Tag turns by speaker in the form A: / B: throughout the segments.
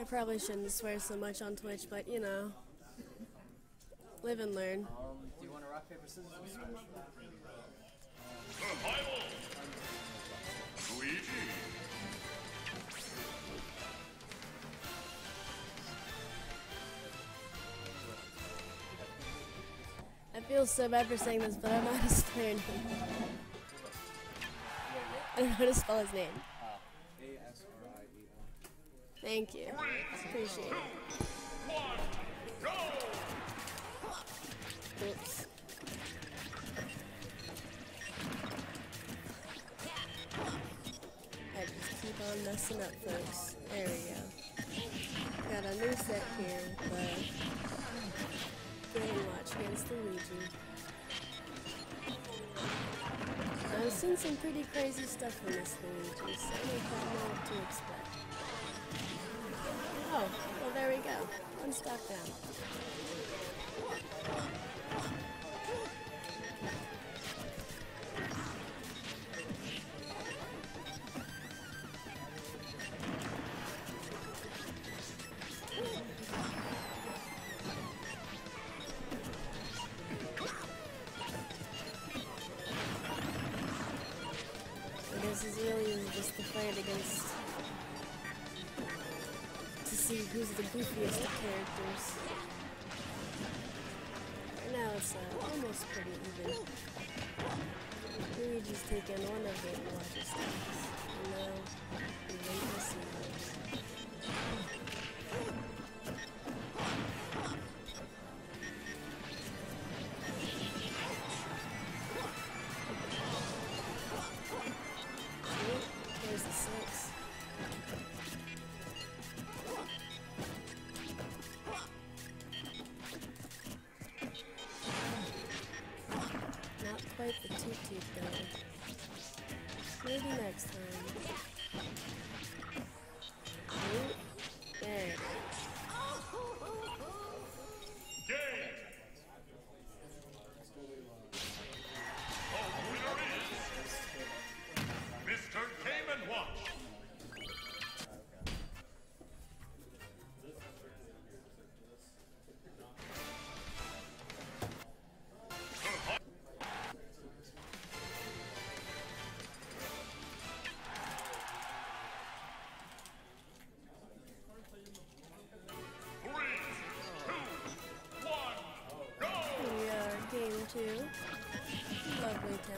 A: I probably shouldn't swear so much on Twitch, but you know, live and learn.
B: Do you want to rock, paper, scissors?
C: Luigi!
A: I feel so bad for saying this, but I don't know how to spell your name. I don't know how to spell his name. Thank you. Appreciate it. Oops. I just keep on messing up, folks. There we go. Got a new set here, but Game Watch against Luigi. I've seen some pretty crazy stuff from this Luigi, so I don't know what to expect. Oh, well there we go. One stock see who's the goofiest of characters. Right now it's uh, almost pretty even. Luigi's taken one of the largest and now we wait to see. Not quite the teeth though. Maybe next time.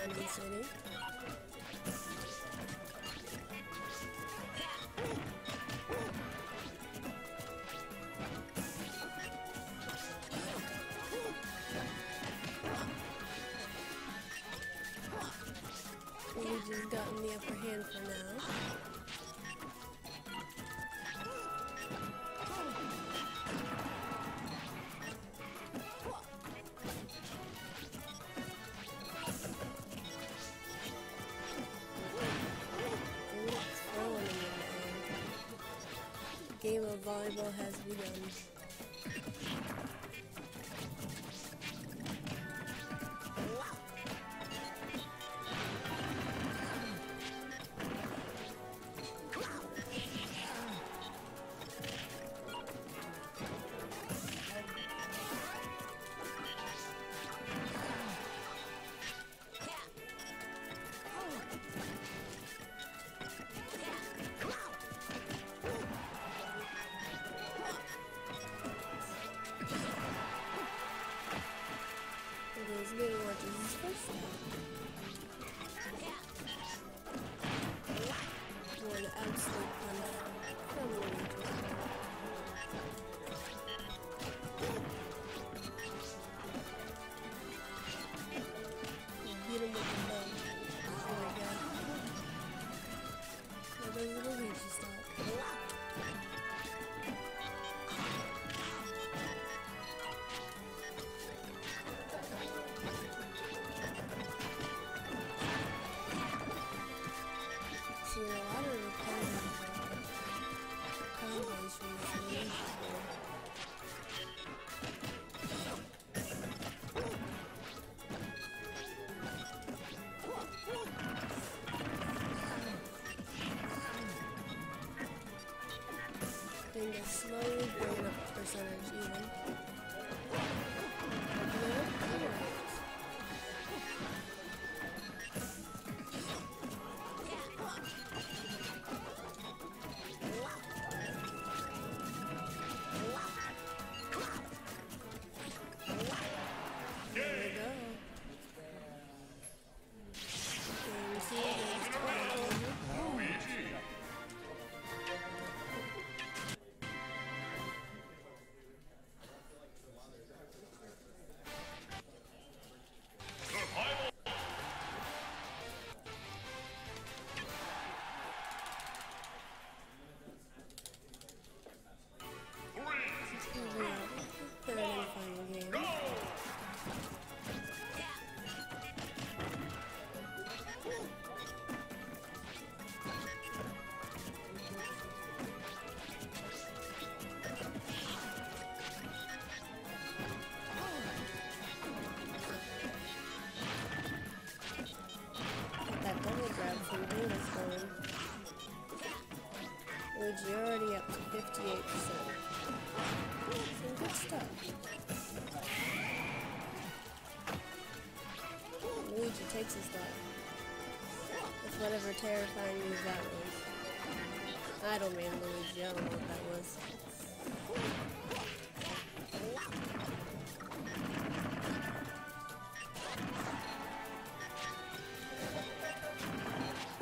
C: And
A: city. Luigi's gotten the upper hand for now. Volleyball has begun. Takes his time. With whatever terrifying move that was. Idle Man Luigi, I don't know what that was.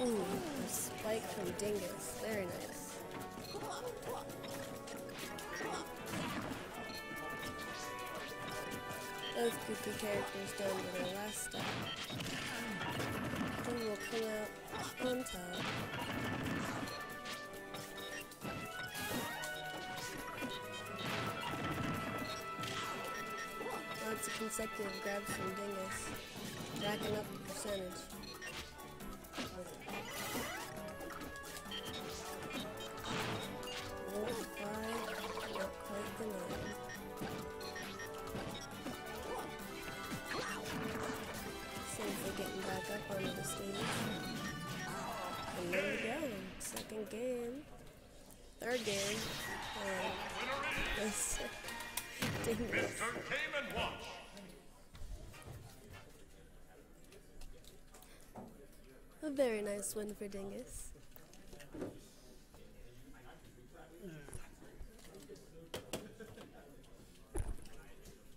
A: Ooh, a spike from Dingus. Very nice. Those goofy characters down to their last step. Then we'll come out on top. Lots of consecutive grabs from Dingus, racking up the percentage.
C: Mr. Game Watch.
A: A very nice win for Dingus.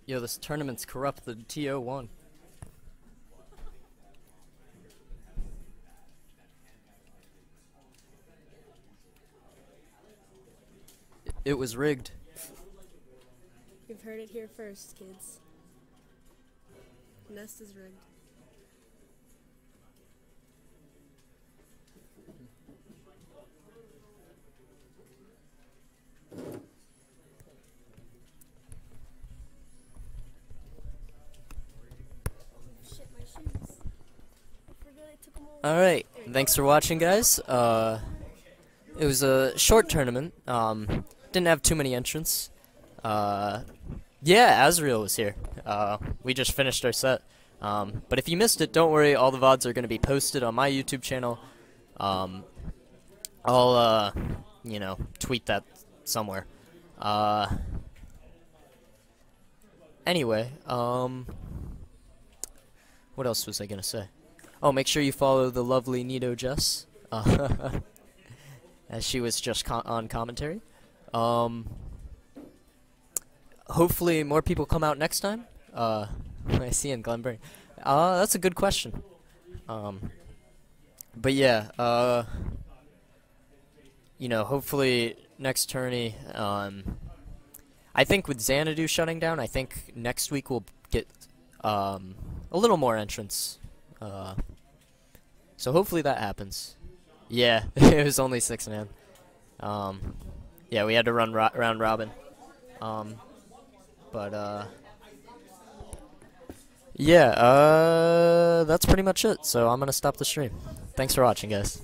D: Yo, this tournament's corrupt. The TO won. It was rigged.
A: You've heard it here first, kids. Nest is rigged. Shit, my shoes. I forgot I took 'em all.
D: All right. Thanks for watching, guys. Uh, it was a short tournament. Um, didn't have too many entrants. Uh, yeah, Asriel was here. Uh, we just finished our set. Um, but if you missed it, don't worry. All the VODs are going to be posted on my YouTube channel. Um, I'll, uh, you know, tweet that somewhere. Uh, anyway, um, what else was I going to say? Oh, make sure you follow the lovely Nito Jess, uh, as she was just co- on commentary. Um, hopefully, more people come out next time. Uh, I see in Glenbury. Uh, that's a good question. Um, but yeah, uh, you know, hopefully next tourney. Um, I think with Xanadu shutting down, I think next week we'll get um, a little more entrance. Uh, so hopefully that happens. Yeah, it was only six man. Um, yeah, we had to run ro- round robin. Um, but uh, yeah, uh, that's pretty much it. So I'm gonna stop the stream. Thanks for watching, guys.